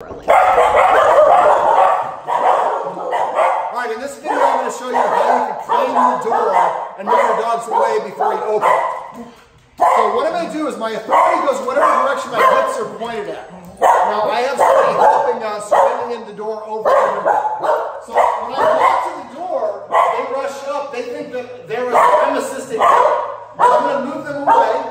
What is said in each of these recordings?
Alright, in this video I'm going to show you how you can claim the door and move your dogs away before you open it. So what I'm going to do is my authority goes whatever direction my hips are pointed at. Now I have somebody helping us surrounding in the door over and over. So when I walk to the door, they rush up, they think that they're, I'm assisting them. So I'm going to move them away.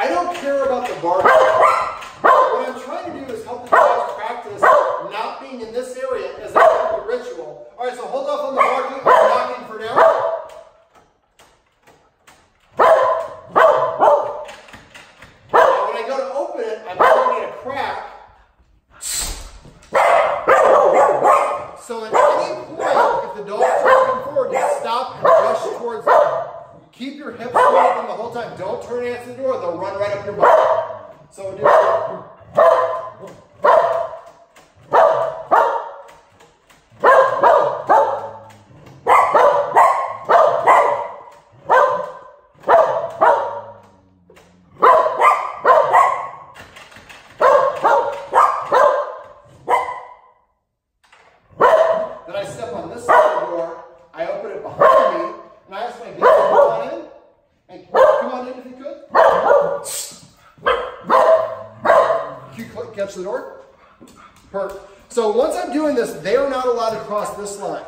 I don't care about the barking. What I'm trying to do is help the dogs practice not being in this area as a ritual. All right, so hold off on the barking and knocking for now. Now, when I go to open it, I'm opening a crack. So at any point, if the dog starts to come forward, you stop and rush towards them. Keep your hips open the whole time. Don't turn and answer the door. They'll run right up your butt. So do Then I step on this side of the door. I open it behind me, and I ask my guest to come on in. And come on in if you could. Can catch the door? Perfect. So once I'm doing this, they are not allowed to cross this line.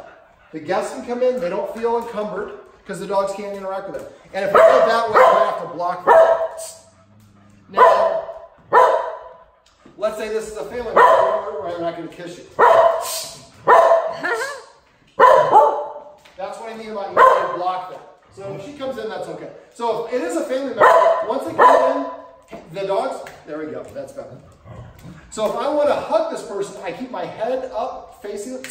The guests can come in, they don't feel encumbered because the dogs can't interact with them. And if I go that way, I have to block them. Now, let's say this is a family member I'm not going to kiss you. That's what I mean about you can't block them. So if she comes in, that's okay. So if it is a family member, once they come in, the dogs, there we go, that's better. So if I want to hug this person, I keep my head up facing it.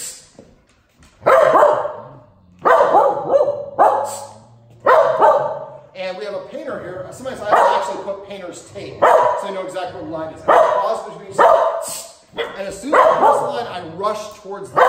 And we have a painter here. Sometimes I actually put painter's tape so I know exactly what the line is. I pause between and as soon as I cross the line, I rush towards them.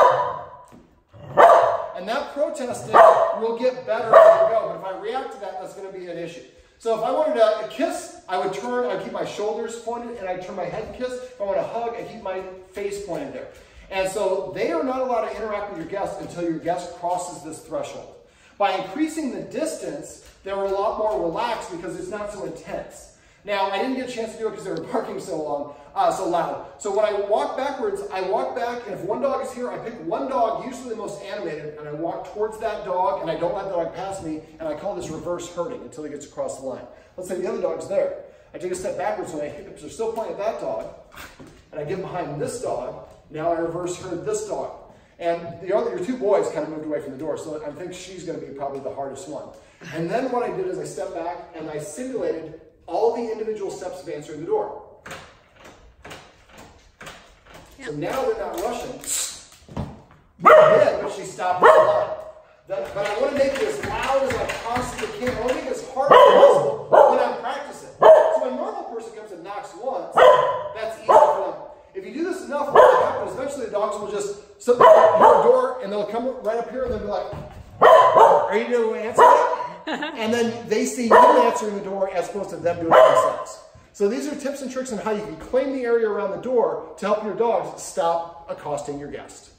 And that protesting will get better as we go. But if I react to that, that's going to be an issue. So if I wanted to kiss, I would turn, I'd keep my shoulders pointed, and I'd turn my head and kiss. If I want to hug, I keep my face pointed there. And so they are not allowed to interact with your guest until your guest crosses this threshold. By increasing the distance, they're a lot more relaxed because it's not so intense. Now, I didn't get a chance to do it because they were barking so long, uh, so loud. So when I walk backwards, I walk back, and if one dog is here, I pick one dog, usually the most animated, and I walk towards that dog, and I don't let the dog pass me, and I call this reverse herding until he gets across the line. Let's say the other dog's there. I take a step backwards, and my hips are still pointing at that dog, and I get behind this dog. Now I reverse herd this dog. And the other, your two boys kind of moved away from the door, so I think she's going to be probably the hardest one. And then what I did is I stepped back and I simulated all the individual steps of answering the door. So now they're not rushing. They but she stopped at the. That- but I want to make it as loud as I possibly can. I want to make it as hard as possible when I'm practicing. So when a normal person comes and knocks once, that's easy for them. If you do this enough, what will happen is eventually the dogs will just sit at your door and they'll come right up here and they'll be like, are you going to answer that? And then they see you answering the door as opposed to them doing it themselves. So these are tips and tricks on how you can claim the area around the door to help your dogs stop accosting your guest.